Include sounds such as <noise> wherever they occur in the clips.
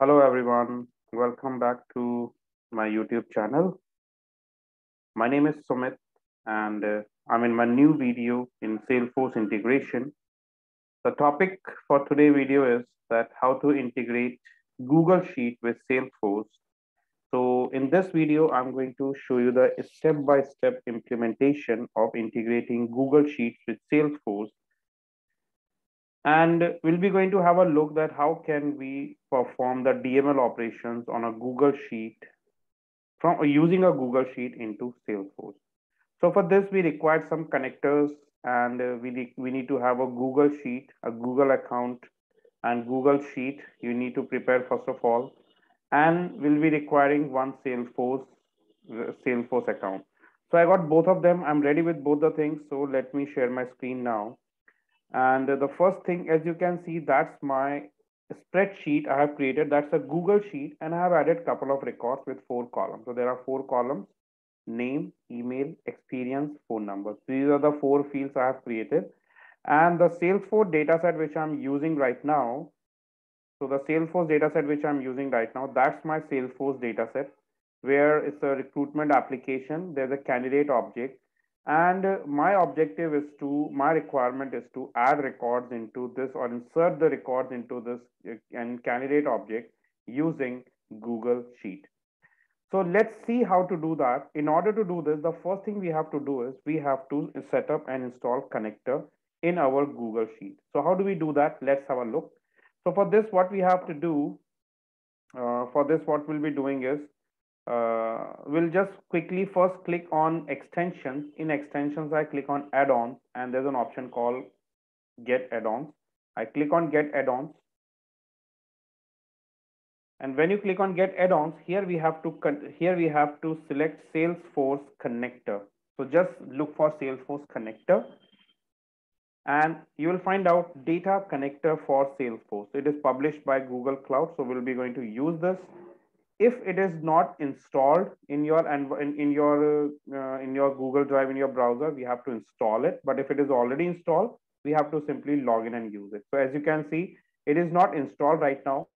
Hello, everyone. Welcome back to my YouTube channel. My name is Sumit, and uh, I'm in my new video in Salesforce integration. The topic for today's video is that how to integrate Google Sheet with Salesforce. So in this video, I'm going to show you the step-by-step -step implementation of integrating Google Sheets with Salesforce and we'll be going to have a look that how can we perform the DML operations on a Google Sheet from using a Google Sheet into Salesforce. So for this, we require some connectors and uh, we, we need to have a Google Sheet, a Google account and Google Sheet. You need to prepare first of all, and we'll be requiring one Salesforce, uh, Salesforce account. So I got both of them. I'm ready with both the things. So let me share my screen now. And the first thing, as you can see, that's my spreadsheet I have created. That's a Google sheet and I have added a couple of records with four columns. So there are four columns, name, email, experience, phone number. These are the four fields I have created. And the Salesforce dataset which I'm using right now. So the Salesforce dataset which I'm using right now, that's my Salesforce dataset where it's a recruitment application. There's a candidate object and my objective is to, my requirement is to add records into this or insert the records into this uh, and candidate object using Google Sheet. So let's see how to do that. In order to do this, the first thing we have to do is we have to set up and install connector in our Google Sheet. So how do we do that? Let's have a look. So for this, what we have to do, uh, for this, what we'll be doing is uh, we'll just quickly first click on extensions. In extensions, I click on add-ons and there's an option called get add-ons. I click on get add-ons. And when you click on get add-ons, here we have to here we have to select Salesforce connector. So just look for Salesforce connector and you will find out data connector for Salesforce. It is published by Google Cloud. So we'll be going to use this if it is not installed in your in, in your uh, in your google drive in your browser we have to install it. But if it is already installed we have to simply log in and use it. So as you can see it is not installed right now.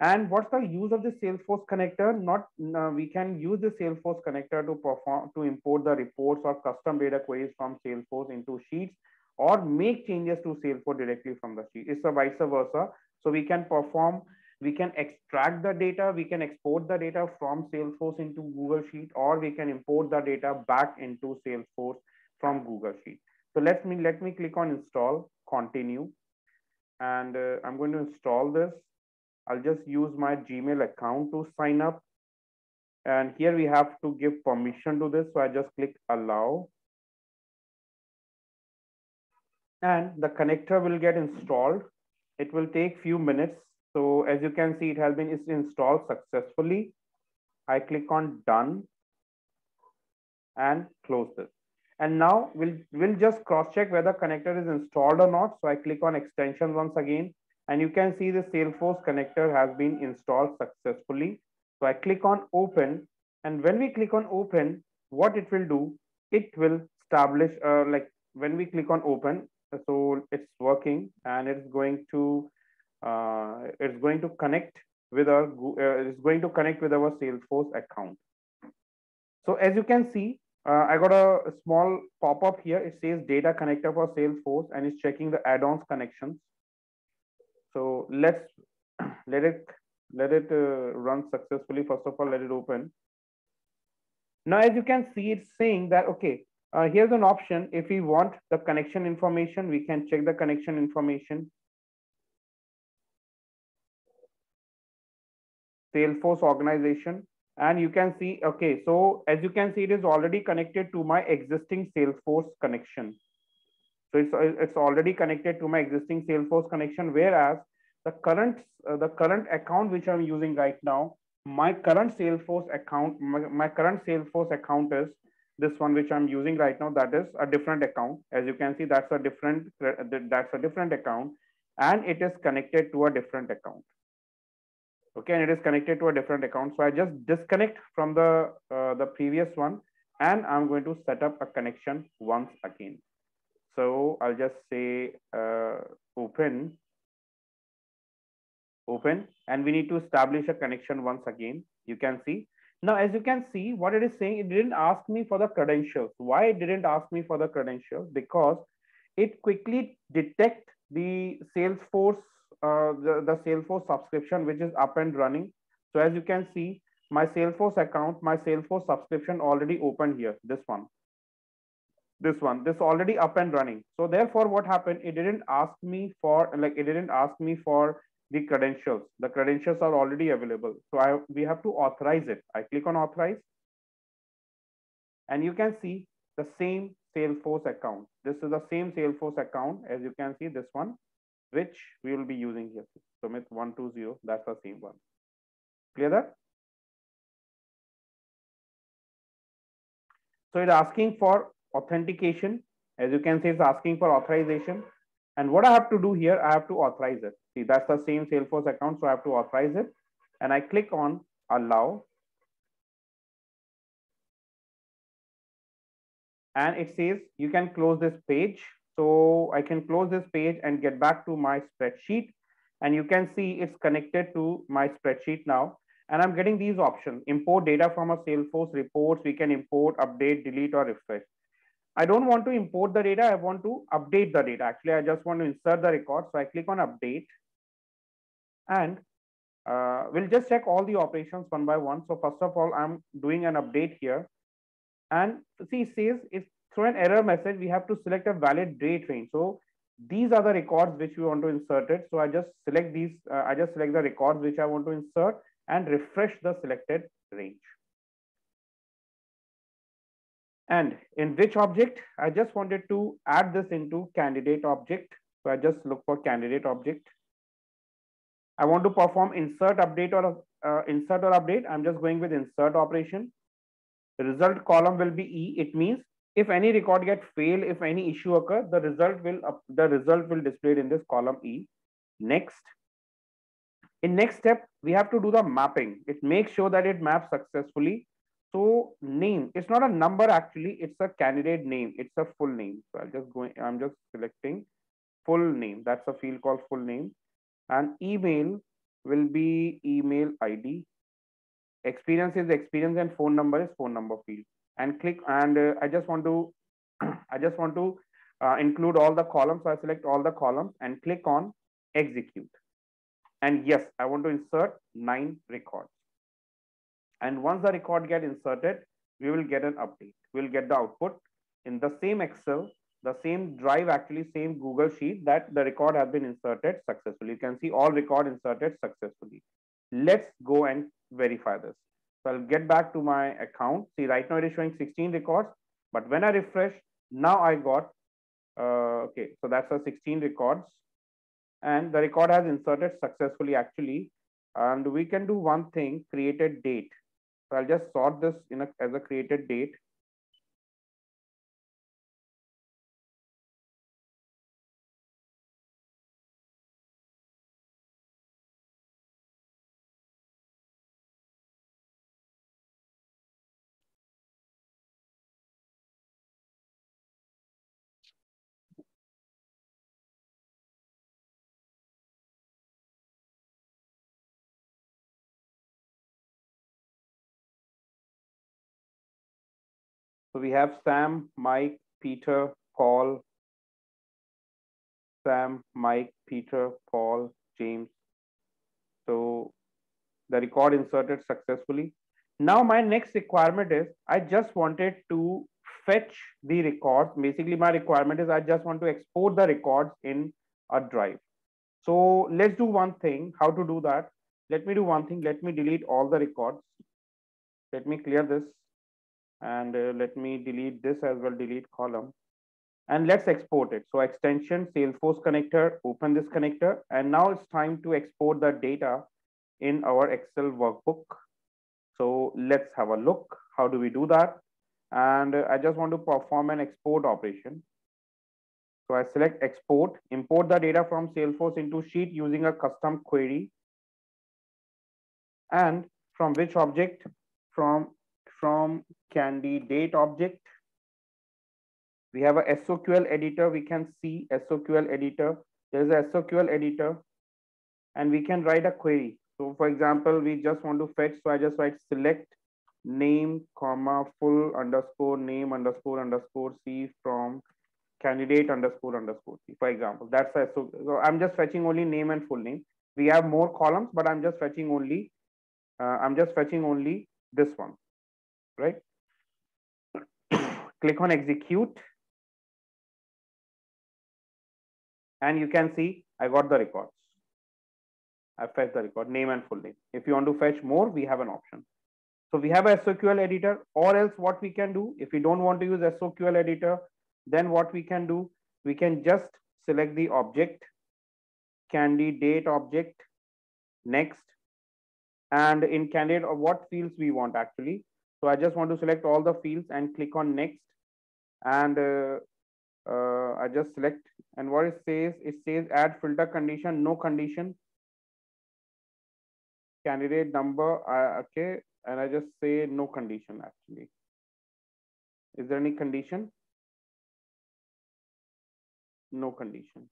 And what's the use of the salesforce connector? Not uh, we can use the salesforce connector to perform to import the reports or custom data queries from salesforce into sheets or make changes to salesforce directly from the sheet. It's a vice versa. So we can perform we can extract the data, we can export the data from Salesforce into Google Sheet, or we can import the data back into Salesforce from Google Sheet. So let me, let me click on install, continue, and uh, I'm going to install this. I'll just use my Gmail account to sign up. And here we have to give permission to this. So I just click allow. And the connector will get installed. It will take few minutes so as you can see, it has been installed successfully. I click on done and close this. And now we'll, we'll just cross check whether connector is installed or not. So I click on extension once again, and you can see the Salesforce connector has been installed successfully. So I click on open. And when we click on open, what it will do, it will establish uh, like when we click on open, so it's working and it's going to uh, it's going to connect with our uh, it's going to connect with our Salesforce account. So as you can see, uh, I got a, small pop-up here. It says data connector for Salesforce and it's checking the add-ons connections. So let's <clears throat> let it let it uh, run successfully. First of all, let it open. Now, as you can see, it's saying that, okay, uh, here's an option. If we want the connection information, we can check the connection information. Salesforce organization. And you can see, okay, so as you can see, it is already connected to my existing Salesforce connection. So it's, it's already connected to my existing Salesforce connection, whereas the current, uh, the current account which I'm using right now, my current Salesforce account, my, my current Salesforce account is this one which I'm using right now, that is a different account. As you can see, that's a different, that's a different account and it is connected to a different account okay and it is connected to a different account so i just disconnect from the uh, the previous one and i'm going to set up a connection once again so i'll just say uh, open open and we need to establish a connection once again. You can see. Now, as you can see, what it is saying, it didn't ask me for the credentials. Why it didn't ask me for the credentials? Because it quickly detect the Salesforce, uh, the, the Salesforce subscription, which is up and running. So as you can see, my Salesforce account, my Salesforce subscription already opened here, this one. This one, this already up and running. So therefore what happened, it didn't ask me for, like it didn't ask me for the credentials. The credentials are already available. So I we have to authorize it. I click on authorize. And you can see the same Salesforce account. This is the same Salesforce account as you can see this one, which we will be using here. So Sumit 120, that's the same one. Clear that? So it's asking for authentication. As you can see, it's asking for authorization. And what I have to do here, I have to authorize it. See, that's the same Salesforce account, so I have to authorize it. And I click on allow. And it says you can close this page. So I can close this page and get back to my spreadsheet. And you can see it's connected to my spreadsheet now. And I'm getting these options, import data from a Salesforce reports. We can import, update, delete, or refresh. I don't want to import the data. I want to update the data. Actually, I just want to insert the record. So I click on update and uh, we'll just check all the operations one by one. So first of all, I'm doing an update here. And see, it says if threw an error message, we have to select a valid date range. So these are the records which we want to insert it. So I just select these, uh, I just select the records which I want to insert and refresh the selected range. And in which object? I just wanted to add this into candidate object. So I just look for candidate object. I want to perform insert update or uh, insert or update. I'm just going with insert operation. The result column will be E. It means if any record get fail, if any issue occur, the result will the result will displayed in this column E. Next, in next step, we have to do the mapping. It makes sure that it maps successfully so name, it's not a number actually, it's a candidate name. It's a full name. So I'll just go, I'm just selecting full name. That's a field called full name. And email will be email ID. Experience is experience and phone number is phone number field. And click, and uh, I just want to, <clears throat> I just want to uh, include all the columns. So I select all the columns and click on execute. And yes, I want to insert nine records. And once the record get inserted, we will get an update. We'll get the output in the same Excel, the same drive, actually same Google Sheet that the record has been inserted successfully. You can see all record inserted successfully. Let's go and verify this. I'll get back to my account. See, right now it is showing 16 records, but when I refresh, now I got, uh, okay, so that's a 16 records. And the record has inserted successfully actually. And we can do one thing, created date. So I'll just sort this in a, as a created date. So we have Sam, Mike, Peter, Paul, Sam, Mike, Peter, Paul, James. So the record inserted successfully. Now my next requirement is I just wanted to fetch the records. Basically my requirement is I just want to export the records in a drive. So let's do one thing, how to do that. Let me do one thing. Let me delete all the records. Let me clear this and uh, let me delete this as well, delete column. And let's export it. So extension Salesforce connector, open this connector. And now it's time to export the data in our Excel workbook. So let's have a look. How do we do that? And uh, I just want to perform an export operation. So I select export, import the data from Salesforce into sheet using a custom query. And from which object? From from candidate object. We have a SOQL editor. We can see SOQL editor. There's a SOQL editor. and we can write a query. So for example, we just want to fetch. So I just write select name, comma, full underscore name underscore underscore C from candidate underscore underscore C, for example. That's a, so, so I'm just fetching only name and full name. We have more columns, but I'm just fetching only, uh, I'm just fetching only this one, right? <coughs> Click on execute. And you can see I got the records. I fetched the record, name and full name. If you want to fetch more, we have an option. So we have a SOQL editor or else what we can do, if we don't want to use SOQL editor, then what we can do, we can just select the object, candidate object, next, and in candidate or what fields we want actually. So I just want to select all the fields and click on next and uh, uh, I just select and what it says, it says add filter condition, no condition, candidate number, uh, okay, and I just say no condition actually. Is there any condition? No condition.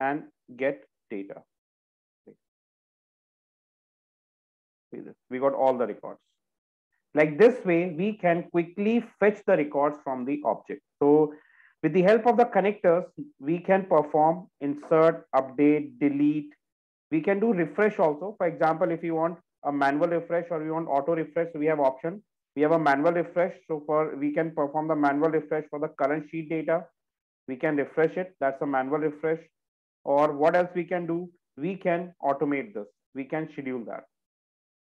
And get data. We got all the records. Like this way, we can quickly fetch the records from the object. So with the help of the connectors, we can perform insert, update, delete. We can do refresh also. For example, if you want a manual refresh or you want auto refresh, we have option. We have a manual refresh. So for we can perform the manual refresh for the current sheet data. We can refresh it. That's a manual refresh. Or what else we can do? We can automate this. We can schedule that.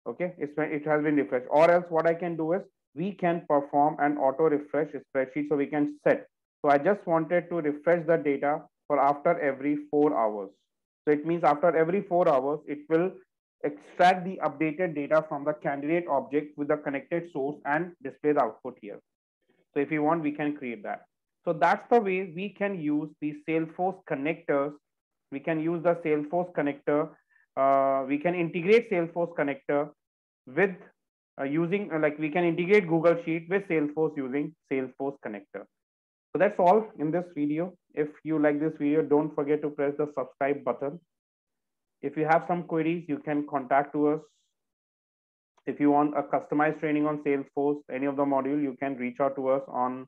Okay, it's, it has been refreshed. Or else what I can do is we can perform an auto refresh spreadsheet so we can set so I just wanted to refresh the data for after every four hours. So it means after every four hours, it will extract the updated data from the candidate object with the connected source and display the output here. So if you want, we can create that. So that's the way we can use the Salesforce connectors. We can use the Salesforce connector. Uh, we can integrate Salesforce connector with uh, using uh, like we can integrate Google Sheet with Salesforce using Salesforce connector. So that's all in this video. If you like this video, don't forget to press the subscribe button. If you have some queries, you can contact to us. If you want a customized training on Salesforce, any of the module, you can reach out to us on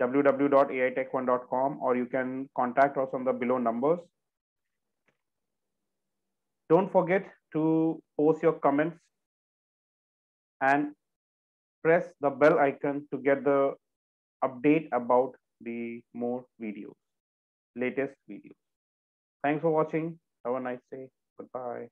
www.aitechone.com or you can contact us on the below numbers. Don't forget to post your comments and press the bell icon to get the update about the more videos, latest videos. Thanks for watching. Have a nice day. Goodbye.